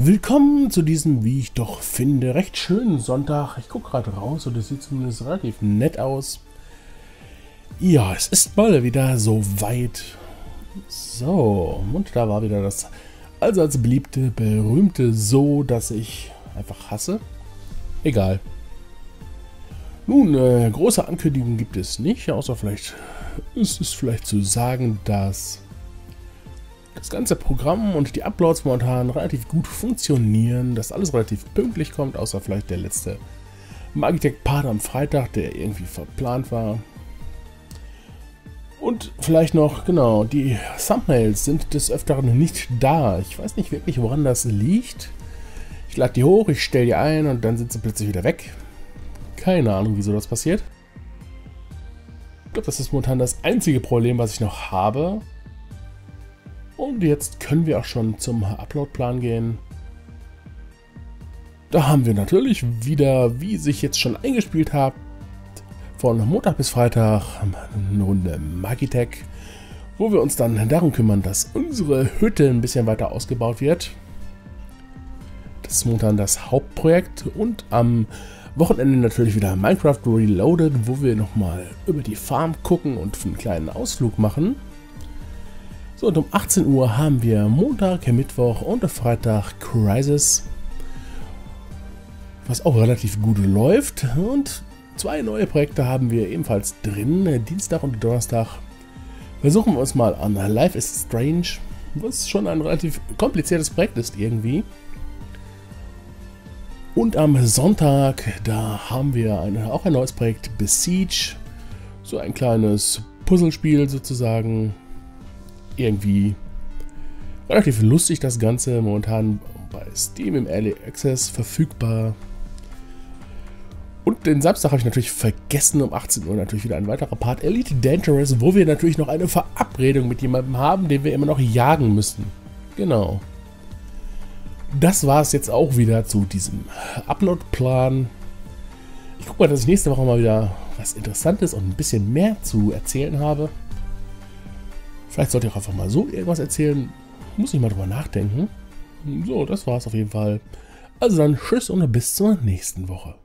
Willkommen zu diesem, wie ich doch finde, recht schönen Sonntag. Ich gucke gerade raus und es sieht zumindest relativ nett aus. Ja, es ist mal wieder so weit. So, und da war wieder das allseits beliebte, berühmte So, dass ich einfach hasse. Egal. Nun, äh, große Ankündigungen gibt es nicht, außer vielleicht, es ist vielleicht zu sagen, dass das ganze Programm und die Uploads momentan relativ gut funktionieren, dass alles relativ pünktlich kommt, außer vielleicht der letzte Magitech-Part am Freitag, der irgendwie verplant war. Und vielleicht noch, genau, die Thumbnails sind des Öfteren nicht da. Ich weiß nicht wirklich, woran das liegt. Ich lade die hoch, ich stelle die ein und dann sind sie plötzlich wieder weg. Keine Ahnung, wieso das passiert. Ich glaube, das ist momentan das einzige Problem, was ich noch habe. Und jetzt können wir auch schon zum Uploadplan gehen. Da haben wir natürlich wieder, wie sich jetzt schon eingespielt hat, von Montag bis Freitag eine Runde Magitech, wo wir uns dann darum kümmern, dass unsere Hütte ein bisschen weiter ausgebaut wird. Das ist momentan das Hauptprojekt und am Wochenende natürlich wieder Minecraft Reloaded, wo wir nochmal über die Farm gucken und einen kleinen Ausflug machen. So, und um 18 Uhr haben wir Montag, Mittwoch und Freitag Crisis. Was auch relativ gut läuft. Und zwei neue Projekte haben wir ebenfalls drin. Dienstag und Donnerstag versuchen wir uns mal an Life is Strange. Was schon ein relativ kompliziertes Projekt ist irgendwie. Und am Sonntag, da haben wir ein, auch ein neues Projekt, Besiege. So ein kleines Puzzlespiel sozusagen irgendwie relativ lustig das Ganze. Momentan bei Steam im Early Access verfügbar. Und den Samstag habe ich natürlich vergessen, um 18 Uhr natürlich wieder ein weiterer Part Elite Dangerous, wo wir natürlich noch eine Verabredung mit jemandem haben, den wir immer noch jagen müssen. Genau. Das war es jetzt auch wieder zu diesem Upload-Plan. Ich gucke mal, dass ich nächste Woche mal wieder was Interessantes und ein bisschen mehr zu erzählen habe. Vielleicht sollte ich auch einfach mal so irgendwas erzählen. Muss ich mal drüber nachdenken. So, das war's auf jeden Fall. Also dann tschüss und bis zur nächsten Woche.